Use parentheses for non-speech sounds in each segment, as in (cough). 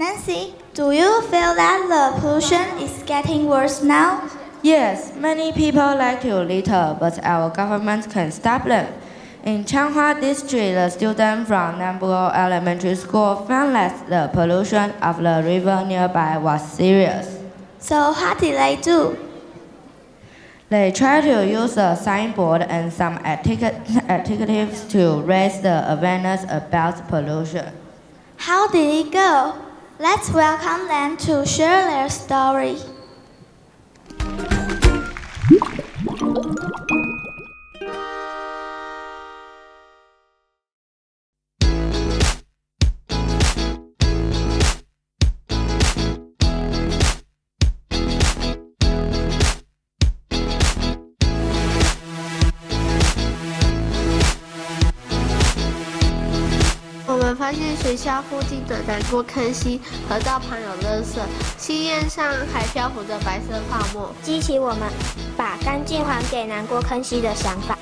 Nancy, do you feel that the pollution is getting worse now? Yes, many people like to litter, but our government can stop them. In Changhua District, the students from Nanguo Elementary School found that the pollution of the river nearby was serious. So what did they do? They tried to use a signboard and some activities (laughs) to raise the awareness about pollution. How did it go? Let's welcome them to share their story. 学校附近的南国坑溪河道旁有垃圾，溪面上还漂浮着白色泡沫，激起我们把干净还给南国坑溪的想法。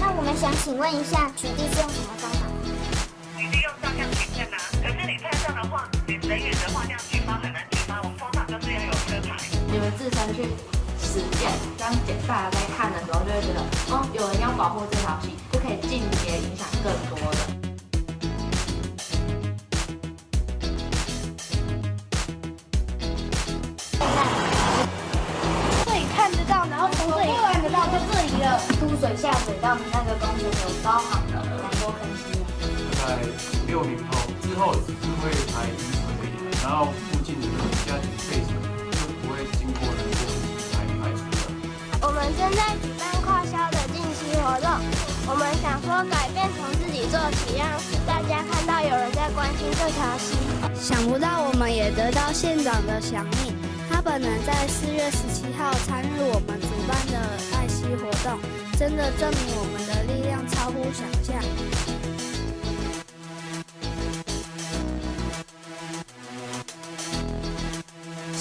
那我们想请问一下，取缔是用什么方法？取缔用照相取证啊，可是你拍照的话，你人远的话，这样举报很难举报。我们通常都是要有车牌。你们自身去。实践，让大家在看的时候就会觉得，哦，有人要保护这条溪，就可以间接影响更多的。这里看得到，然后从这里看得到，就这里了。出水下水道的那个工程有包含了蛮多坑溪。在六年后之后，只是会排雨水，然后在举办跨销的近期活动，我们想说改变从自己做起，让大家看到有人在关心这条溪。想不到我们也得到县长的响应，他本人在四月十七号参与我们主办的爱溪活动，真的证明我们的力量超乎想象。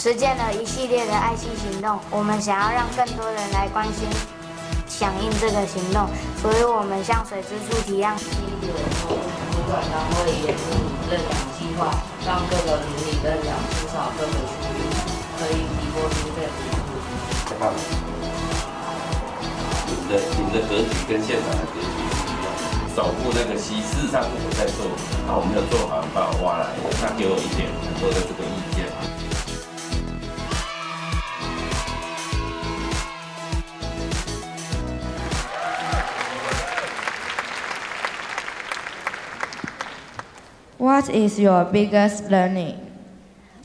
实践了一系列的爱心行动，我们想要让更多人来关心、响应这个行动，所以我们向水之处提案。第一个从主管单位研拟认养计划，让各个邻里认养至少各个区域可以提拨经费补助。太棒了！你们的你们的格局跟现场的格局是一样，守护那个溪，事实上我在做，那我没有做好，把我挖来，那给我一点很多的这个意见。What is your biggest learning?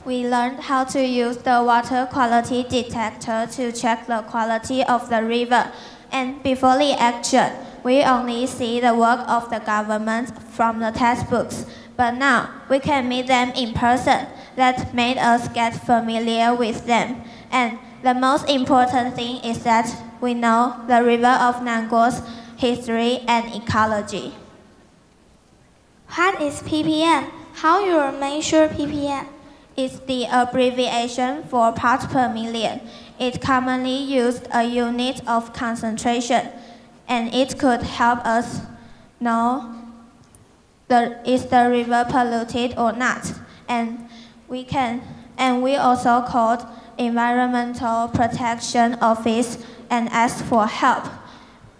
We learned how to use the water quality detector to check the quality of the river. And before the action, we only see the work of the government from the textbooks. But now we can meet them in person. That made us get familiar with them. And the most important thing is that we know the river of Nanguo's history and ecology. What is ppm? How you measure ppm? It's the abbreviation for parts per million. It commonly used a unit of concentration, and it could help us know the, is the river polluted or not. And we can, and we also called Environmental Protection Office and asked for help.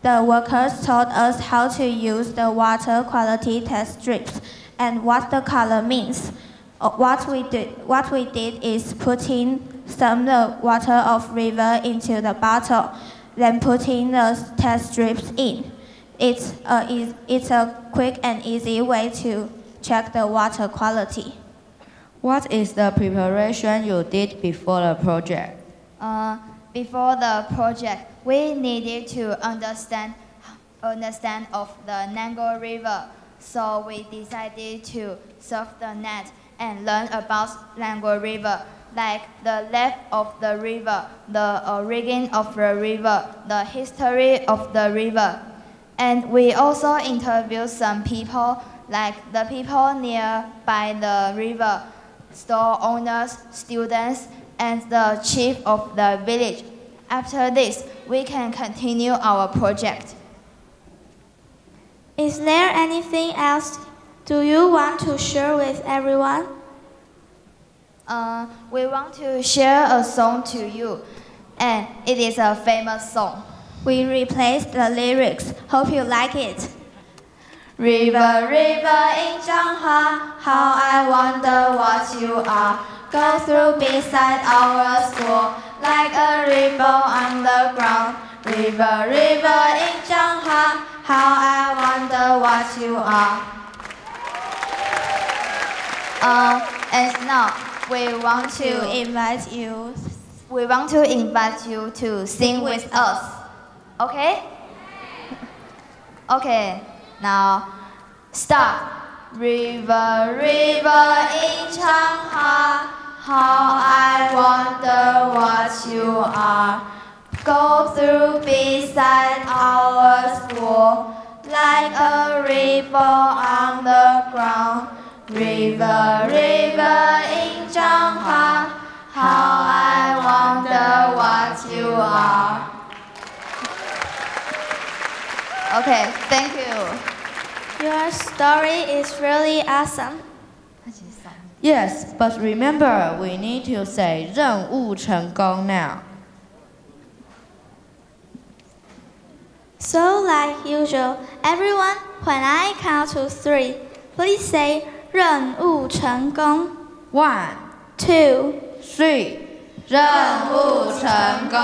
The workers taught us how to use the water quality test strips and what the color means. Uh, what we did, what we did is putting some the water of river into the bottle, then putting the test strips in. It's a, it's a quick and easy way to check the water quality. What is the preparation you did before the project? Uh, before the project, we needed to understand understand of the Nango River, so we decided to surf the net and learn about Nango River, like the length of the river, the origin of the river, the history of the river. And we also interviewed some people, like the people near by the river, store owners, students, and the chief of the village. After this, we can continue our project. Is there anything else do you want to share with everyone? Uh, we want to share a song to you, and it is a famous song. We replaced the lyrics. Hope you like it. River, river in Changhua, how I wonder what you are. Go through beside our school, like a ripple on the ground. River, river in Changhua, how I wonder what you are. Uh, and now we want To invite you. we want to invite you to sing with us. Okay? (laughs) Okay, now start. River, river in Changhua, how I wonder what you are. Go through beside our school, like a ripple on the ground. River, river in Changhua, how I wonder what you are. Okay, thank you. Your story is really awesome. Yes, but remember, we need to say 任务成功 now. So, like usual, everyone, when I count to three, please say 任务成功. One, Two, three, 任务成功。